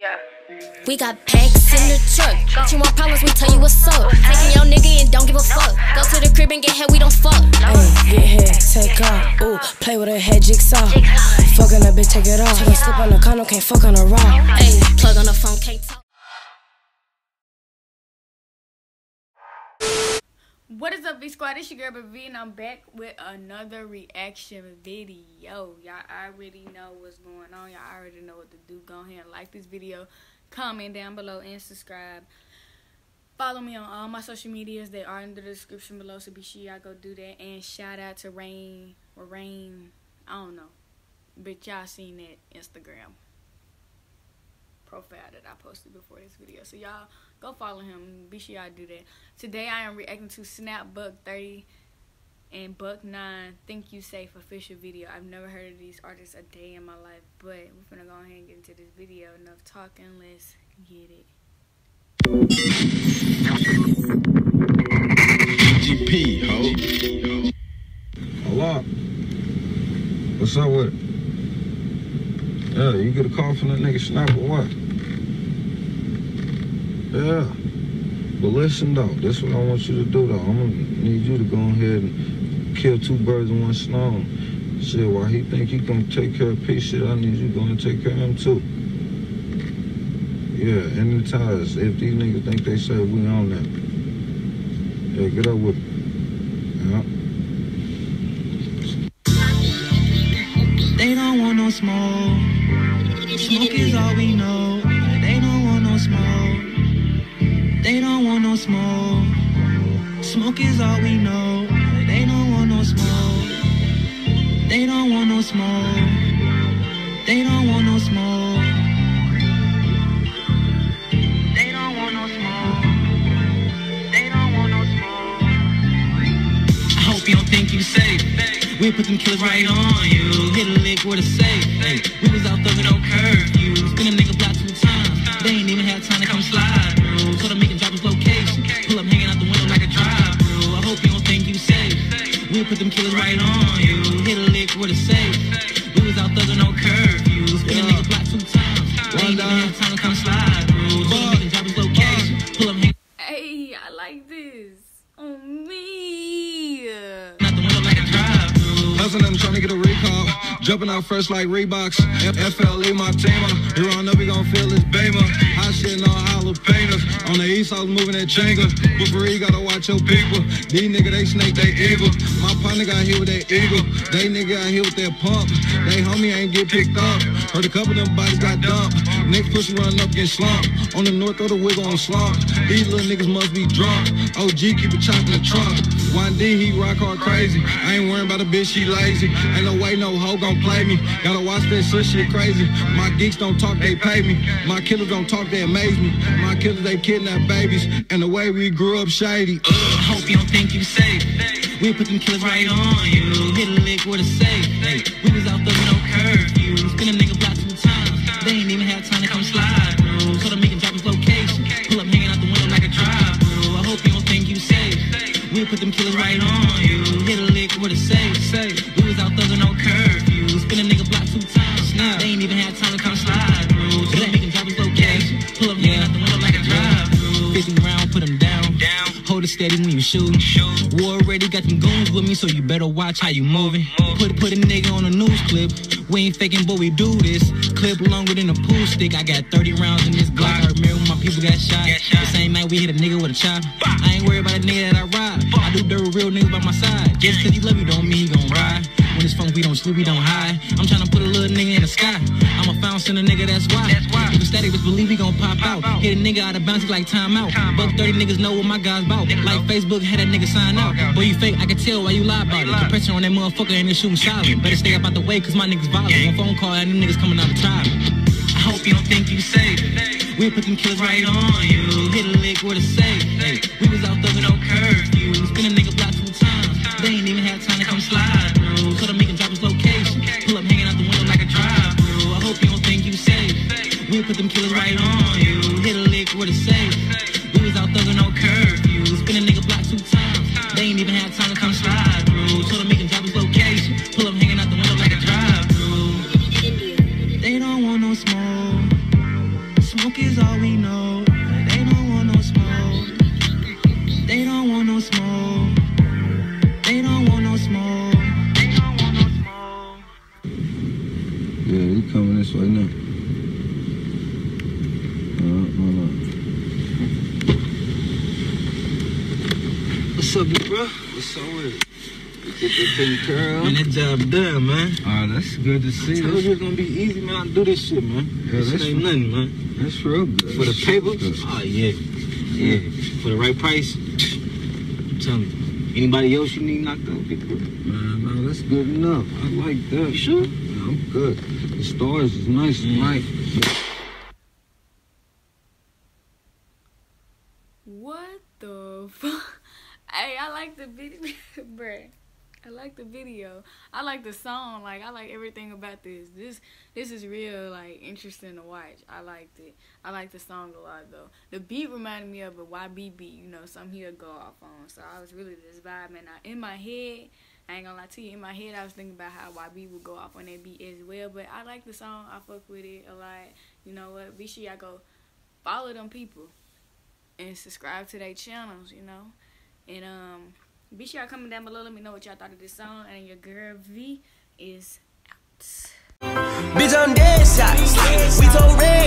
Yeah. We got packs in the truck. Got you more problems, we tell you what's up. Taking your nigga and don't give a fuck. Go to the crib and get head, we don't fuck. Get head, take off. Ooh, play with a head jigsaw. Fucking a bitch, take it off. Can't slip on the condo, can't fuck on the rock. Ayy, plug on the phone, can't talk. What is up, Vee Squad? It's your girl, Vee, and I'm back with another reaction video. Y'all already know what's going on. Y'all already know what to do. Go ahead and like this video, comment down below, and subscribe. Follow me on all my social medias. They are in the description below, so be sure y'all go do that. And shout out to Rain, or Rain, I don't know. But y'all seen that Instagram profile that I posted before this video. So y'all go follow him. Be sure y'all do that. Today I am reacting to Snap Buck 30 and Buck 9 Think You Safe official video. I've never heard of these artists a day in my life, but we're gonna go ahead and get into this video. Enough talking, let's get it. GP, ho. Hello. What's up with it? Yeah, you get a call from that nigga Snap or what? Yeah. But listen though, this is what I want you to do though. I'm gonna need you to go ahead and kill two birds with one stone. Shit, while he think he gonna take care of peace shit, I need you going to take care of him too. Yeah, and the ties. If these niggas think they said we on that. Yeah, get up with it. Yeah. They don't want no smoke. Smoke is all we know. They don't want no smoke. Smoke. Smoke is all we know. They don't want no smoke. They don't want no smoke. They don't want no smoke. They don't want no smoke. They don't want no smoke. I hope you don't think you safe. We put them killers right on you. Hit a lick with a safe. We was out thugging no curfew. Spin right on you. Hit a lick with a safe. We was out thugging no curfew. Spin a nigga block two times. They ain't even had time to come slide through. So them make him drop his location. Pull up hanging Hey, I like this. On me. out the window like a drive through. Hustling, I'm trying to get a recall. Jumping out fresh like Reeboks. F- FLE, my teamer. Here on up, we gon' feel this Beamer. Hot shit, no jalapenos. On the east, I was moving that changer. But for real, gotta watch your people. These niggas, they snake, they evil. My partner got here with that eagle. They nigga got here with that pump. They homie ain't get picked up. Heard a couple of them bodies got dumped. Next pussy run up, get slumped. On the north of the wiggle on slump. These little niggas must be drunk. OG keep it chopped in trunk. 1D, he rock hard crazy. I ain't worrying about a bitch, she lazy. Ain't no way no hoe gon' play me. Gotta watch that shit, shit crazy. My geeks don't talk, they pay me. My killers don't talk, they amaze me. My killers, they kidnap babies. And the way we grew up shady. I hope you don't think you safe. We put them killers right on you. Hit a lick with a safe. We was out thugging no curfew. Spin a nigga block two times. They ain't even had time to come slide Put them killers right on you. Hit a lick with a say, Safe. It steady when you shoot. War already got them goons with me, so you better watch how you moving. Put put a nigga on a news clip. We ain't faking, but we do this. Clip longer than a pool stick. I got 30 rounds in this Glock. I remember when my people got shot. The same night we hit a nigga with a chop. I ain't worried about a nigga that I ride. I do dirt with real niggas by my side. Just cause he love you don't mean he gon' ride. When it's fun, we don't sleep, we don't hide. I'm tryna put a little I'm a nigga, that's why. That's why. If static, just believe we gon' pop out. Hit a nigga out of bounds, like time out. Buck 30 niggas know what my guys bout. Like Facebook, had that nigga sign out. Boy, you fake, I can tell why you lie about it. The pressure on that motherfucker and ain't shooting solid. Better stay up out the way, cause my niggas violent. One phone call, and them niggas coming out of trial. I hope you don't think you safe. We put them killers right on you. Hit a lick with a safe. Hey, we was out thugging no curfew. What's up, bro? What's up with it? Get this thing of? Man, that job done, man. Ah, that's good to see. Told you it's gonna be easy, man. I do this shit, man. Yeah, this that's ain't nothing, man. That's real good. For the paper, oh yeah, yeah. For the right price, I'm telling you. Anybody else you need knocked out, big bro? Man, no, that's good enough. I like that. You sure? I'm good. The stars is nice Mm. tonight. What the fuck? Hey, I like the video. I like the video. I like the song. Like I like everything about this. This this is real like interesting to watch. I liked it. I like the song a lot though. The beat reminded me of a YBB. You know, something he'll go off on. So I was really just vibing. Now in my head, I ain't gonna lie to you. In my head, I was thinking about how YB would go off on that beat as well. But I like the song. I fuck with it a lot. You know what? Be sure y'all go follow them people and subscribe to their channels, you know. And um be sure y'all comment down below, let me know what y'all thought of this song. And your girl Vee is out. Bitch, I'm dead shots. We told red